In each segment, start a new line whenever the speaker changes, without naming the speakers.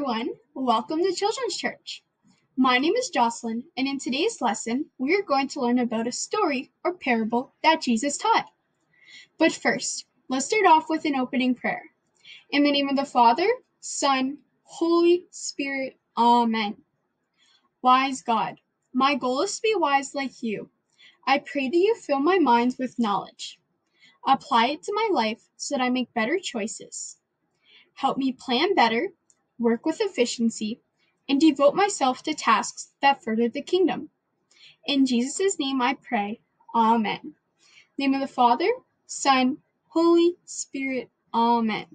everyone, welcome to Children's Church. My name is Jocelyn, and in today's lesson, we are going to learn about a story or parable that Jesus taught. But first, let's start off with an opening prayer. In the name of the Father, Son, Holy Spirit, Amen. Wise God, my goal is to be wise like you. I pray that you fill my mind with knowledge. Apply it to my life so that I make better choices. Help me plan better work with efficiency, and devote myself to tasks that further the kingdom. In Jesus' name I pray. Amen. name of the Father, Son, Holy Spirit. Amen.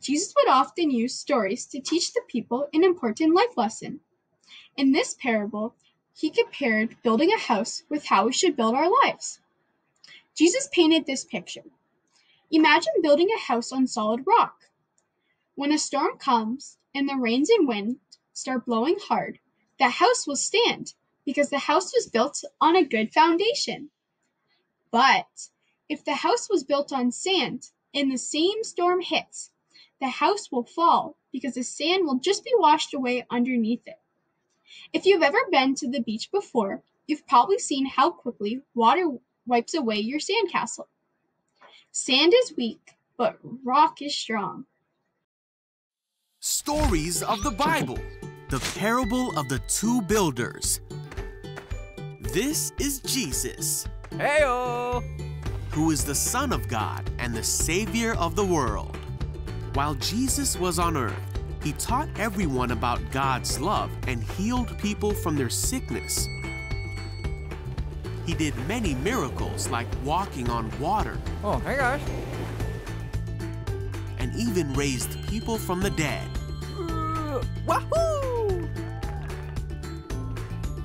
Jesus would often use stories to teach the people an important life lesson. In this parable, he compared building a house with how we should build our lives. Jesus painted this picture. Imagine building a house on solid rock. When a storm comes and the rains and wind start blowing hard, the house will stand because the house was built on a good foundation. But if the house was built on sand and the same storm hits, the house will fall because the sand will just be washed away underneath it. If you've ever been to the beach before, you've probably seen how quickly water wipes away your sandcastle. Sand is weak, but rock is strong.
Stories of the Bible The Parable of the Two Builders. This is Jesus.
Heyo!
Who is the Son of God and the Savior of the world. While Jesus was on earth, he taught everyone about God's love and healed people from their sickness. He did many miracles like walking on water.
Oh, hey guys.
And even raised people from the dead.
Wahoo!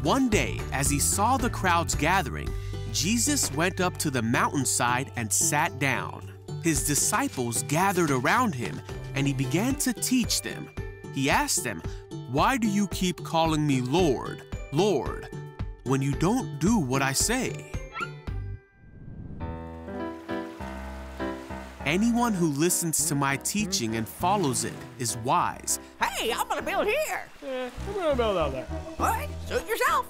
One day, as he saw the crowds gathering, Jesus went up to the mountainside and sat down. His disciples gathered around him, and he began to teach them. He asked them, Why do you keep calling me Lord, Lord, when you don't do what I say? Anyone who listens to my teaching and follows it is wise.
Hey, I'm gonna build here.
Eh, I'm gonna build out there.
All right, suit yourself.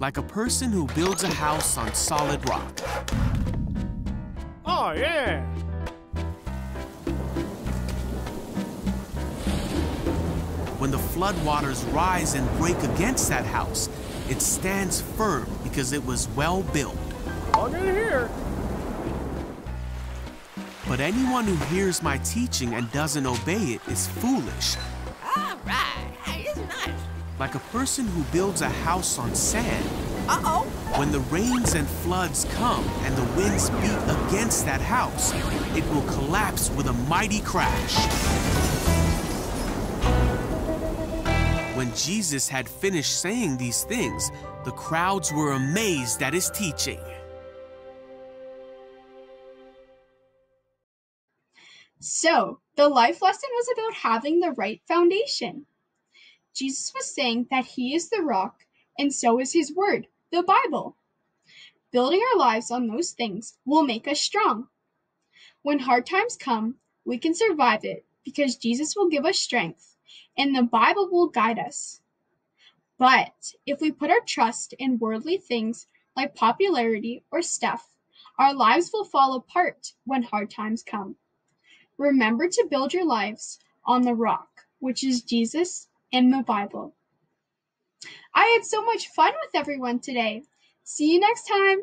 Like a person who builds a house on solid rock.
Oh, yeah.
When the floodwaters rise and break against that house, it stands firm because it was well built.
All good here.
But anyone who hears my teaching and doesn't obey it is foolish.
All right, hey, is nice.
Like a person who builds a house on sand.
Uh-oh.
When the rains and floods come and the winds beat against that house, it will collapse with a mighty crash. When Jesus had finished saying these things, the crowds were amazed at his teaching.
So, the life lesson was about having the right foundation. Jesus was saying that He is the rock, and so is His Word, the Bible. Building our lives on those things will make us strong. When hard times come, we can survive it because Jesus will give us strength, and the Bible will guide us. But if we put our trust in worldly things like popularity or stuff, our lives will fall apart when hard times come. Remember to build your lives on the rock, which is Jesus and the Bible. I had so much fun with everyone today. See you next time.